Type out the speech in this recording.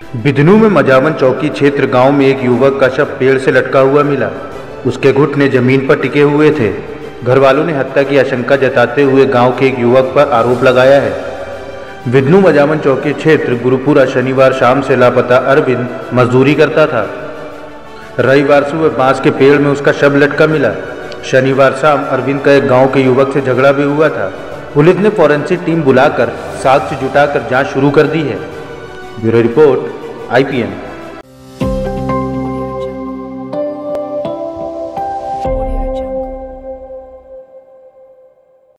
बिदनू में मजावन चौकी क्षेत्र गाँव में एक युवक का शव पेड़ से लटका हुआ मिला। उसके घुटने ज़मीन पर टिके हुए थे। घर वालों ने हत्या की आशंका जताते हुए गाँव के एक युवक पर आरोप लगाया है। विदनू मजावन चौकी क्षेत्र गुरुपुरा शनिवार शाम से लापता अरविंद मजदूरी करता था। रविवार सुबह बाँस के पेड़ में उसका शव लटका मिला। शनिवार शाम अरविंद का एक गाँव के युवक से झगड़ा भी हुआ था। पुलिस ने फॉरेंसिक टीम बुलाकर साक्ष्य जुटाकर जाँच शुरू कर दी है। Bureau Report IPM